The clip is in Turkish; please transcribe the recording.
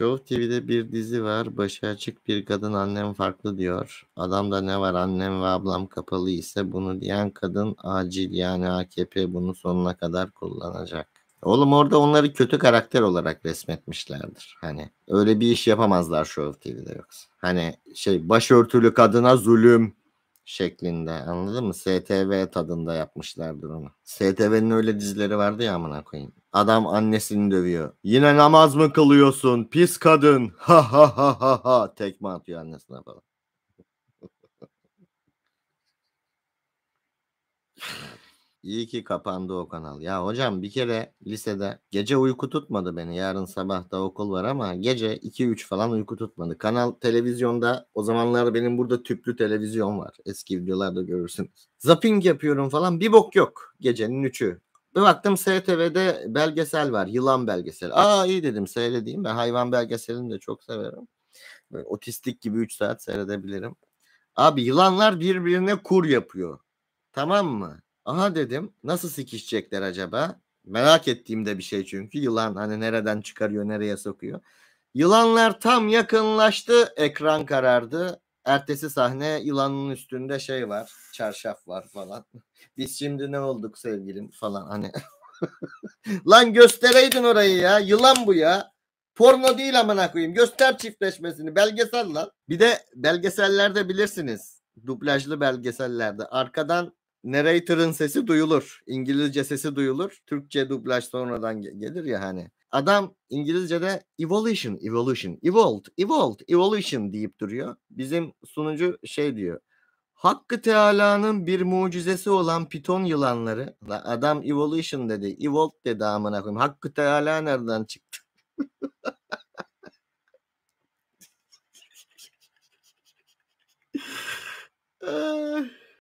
Show TV'de bir dizi var. Başı açık bir kadın annem farklı diyor. Adamda ne var annem ve ablam kapalı ise bunu diyen kadın acil yani AKP bunu sonuna kadar kullanacak. Oğlum orada onları kötü karakter olarak resmetmişlerdir. Hani öyle bir iş yapamazlar Show TV'de yoksa. Hani şey başörtülü kadına zulüm şeklinde anladın mı? STV tadında yapmışlardır onu. STV'nin öyle dizileri vardı ya amına koyayım. Adam annesini dövüyor. Yine namaz mı kılıyorsun pis kadın? Ha ha ha ha ha. Tekme atıyor annesine falan. İyi ki kapandı o kanal. Ya hocam bir kere lisede gece uyku tutmadı beni. Yarın sabah da okul var ama gece 2-3 falan uyku tutmadı. Kanal televizyonda o zamanlar benim burada tüplü televizyon var. Eski videolarda görürsünüz. Zapping yapıyorum falan bir bok yok gecenin 3'ü. Bir baktım STV'de belgesel var. Yılan belgeseli. Aa iyi dedim seyredeyim. Ben hayvan belgeselini de çok severim. Böyle otistik gibi 3 saat seyredebilirim. Abi yılanlar birbirine kur yapıyor. Tamam mı? Aha dedim nasıl sikişecekler acaba? Merak ettiğim de bir şey çünkü. Yılan hani nereden çıkarıyor nereye sokuyor. Yılanlar tam yakınlaştı ekran karardı. Ertesi sahne yılanın üstünde şey var çarşaf var falan. Biz şimdi ne olduk sevgilim falan hani. Lan göstereydin orayı ya yılan bu ya. Porno değil amına koyayım. Göster çiftleşmesini. Belgesel lan. Bir de belgesellerde bilirsiniz. Dublajlı belgesellerde. Arkadan narrator'ın sesi duyulur. İngilizce sesi duyulur. Türkçe dublaj sonradan gelir ya hani. Adam İngilizce'de evolution, evolution, evolved, evolved, evolution deyip duruyor. Bizim sunucu şey diyor. Hakkı Teala'nın bir mucizesi olan piton yılanları. Adam evolution dedi. Evolved dedi amına koyayım. Hakkı Teala nereden çıktı?